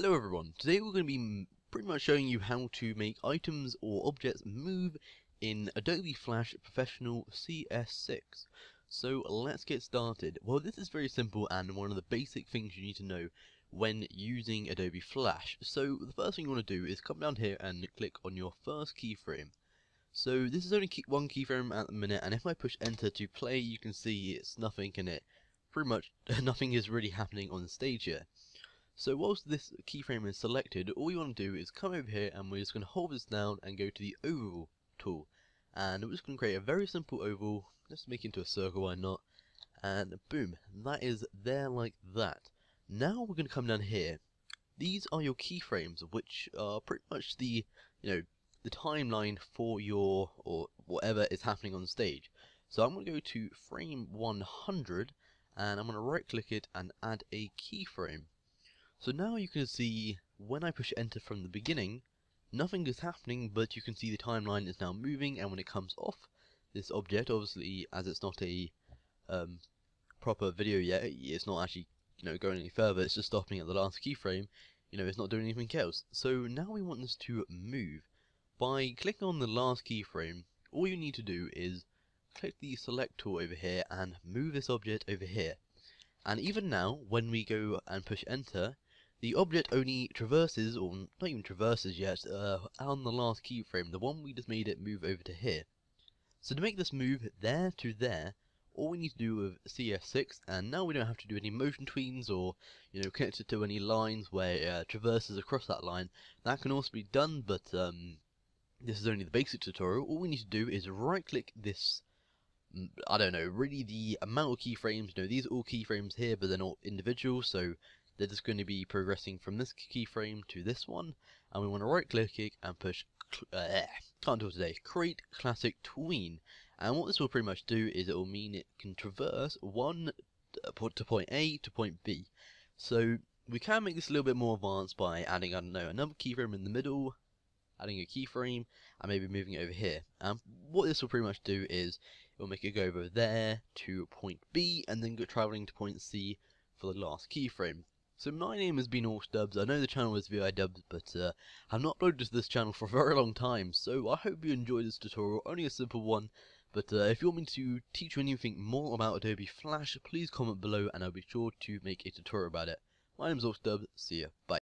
Hello everyone, today we're going to be pretty much showing you how to make items or objects move in Adobe Flash Professional CS6. So let's get started. Well this is very simple and one of the basic things you need to know when using Adobe Flash. So the first thing you want to do is come down here and click on your first keyframe. So this is only key one keyframe at the minute and if I push enter to play you can see it's nothing in it. Pretty much nothing is really happening on the stage here. So whilst this keyframe is selected, all you want to do is come over here and we're just going to hold this down and go to the oval tool. And we're just going to create a very simple oval, just make it into a circle, why not? And boom, that is there like that. Now we're going to come down here. These are your keyframes, which are pretty much the, you know, the timeline for your, or whatever is happening on stage. So I'm going to go to frame 100, and I'm going to right click it and add a keyframe. So now you can see when I push enter from the beginning, nothing is happening, but you can see the timeline is now moving, and when it comes off this object, obviously as it's not a um, proper video yet, it's not actually you know going any further, it's just stopping at the last keyframe, you know, it's not doing anything else. So now we want this to move. By clicking on the last keyframe, all you need to do is click the select tool over here and move this object over here. And even now, when we go and push enter, the object only traverses, or not even traverses yet, uh, on the last keyframe, the one we just made it move over to here. So to make this move there to there, all we need to do with CS6, and now we don't have to do any motion tweens or, you know, connect it to any lines where it uh, traverses across that line. That can also be done, but um, this is only the basic tutorial. All we need to do is right-click this mm, I don't know, really the amount of keyframes, you know, these are all keyframes here, but they're not individual, so they're just going to be progressing from this keyframe to this one. And we want to right click it and push uh, can't do it today create classic tween. And what this will pretty much do is it will mean it can traverse one uh, to point A to point B. So we can make this a little bit more advanced by adding I don't know another keyframe in the middle adding a keyframe and maybe moving it over here. And what this will pretty much do is it will make it go over there to point B and then go traveling to point C for the last keyframe so my name has been Dubs. I know the channel is VI Dubs, but uh, I've not uploaded to this channel for a very long time, so I hope you enjoyed this tutorial, only a simple one. But uh, if you want me to teach you anything more about Adobe Flash, please comment below and I'll be sure to make a tutorial about it. My name is Dubs. see ya, bye.